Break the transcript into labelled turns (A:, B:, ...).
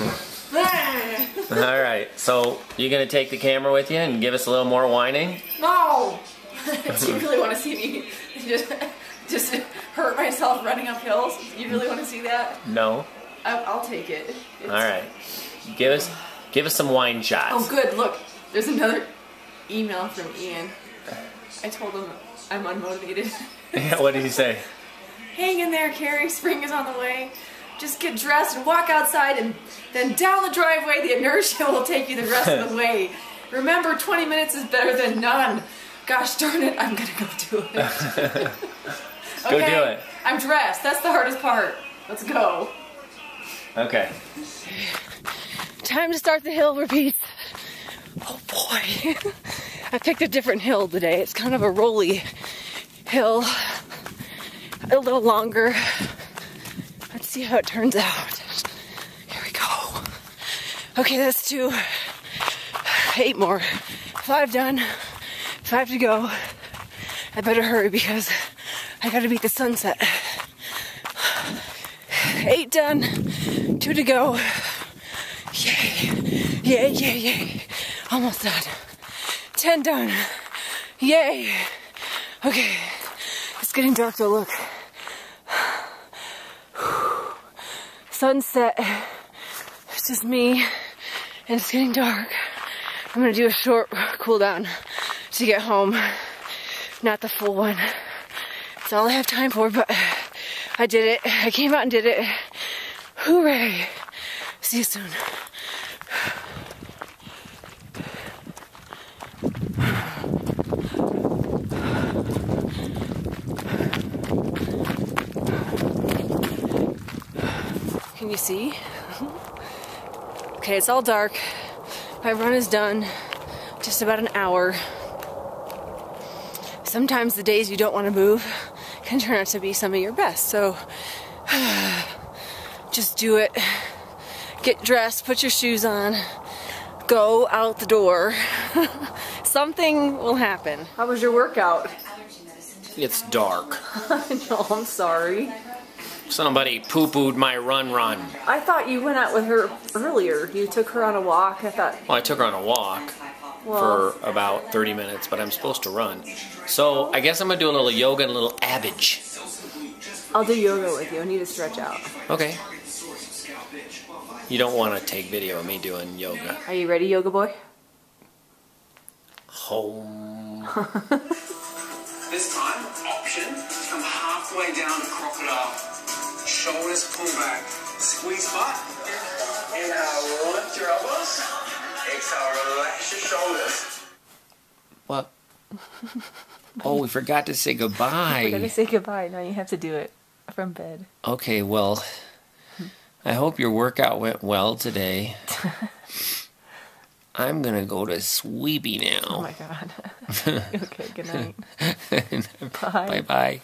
A: All right. So you gonna take the camera with you and give us a little more whining?
B: no! Do you really want to see me just, just hurt myself running up hills? You really want to see that?
A: No.
B: I, I'll take it. It's-
A: All right. Give us give us some whine shots.
B: Oh, good. Look, there's another email from Ian. I told him I'm unmotivated.
A: what did he say?
B: Hang in there, Carey. Spring is on the way. Just get dressed and walk outside, and then down the driveway, the inertia will take you the rest of the way. Remember, 20 minutes is better than none. Gosh darn it, I'm gonna go do it.
A: Go do it.
B: I'm dressed. That's the hardest part. Let's go.
A: Okay.
B: Time to start the hill repeats. Oh boy. I picked a different hill today. It's kind of a rolly hill. A little longer. See how it turns out. Here we go. Okay, that's two. Eight more. Five done. Five to go. I better hurry because I gotta beat the sunset. Eight done. Two to go. Yay. Yay, yay, yay. Almost done. Ten done. Yay. Okay. It's getting dark though, look. Sunset. It's just me. And it's getting dark. I'm gonna do a short cool down to get home. Not the full one. It's all I have time for, but I did it. I came out and did it. Hooray. See you soon. You see? okay, it's all dark. My run is done. Just about an hour. Sometimes the days you don't want to move can turn out to be some of your best. So just do it. Get dressed, put your shoes on, go out the door. Something will happen. How was your workout?
A: It's dark.
B: no, I'm sorry.
A: Somebody poo-pooed my run run.
B: I thought you went out with her earlier. You took her on a walk. I thought,
A: Well, I took her on a walk
B: well,
A: for about 30 minutes, but I'm supposed to run. So I guess I'm gonna do a little yoga and a little abbage.
B: I'll do yoga with you. I need to stretch out.
A: Okay. You don't want to take video of me doing yoga.
B: Are you ready, yoga boy?
A: Home.
C: This time, option, come halfway down to crocodile. Shoulders pull back. Squeeze butt. Inhale, lift your elbows. Exhale, relax your shoulders.
A: What? Oh, we forgot to say
B: We're gonna
A: goodbye.
B: say goodbye. Now you have to do it from bed.
A: Okay, well, I hope your workout went well today. I'm gonna go to Sweepy now.
B: Oh my god. okay, good night. bye.
A: bye bye.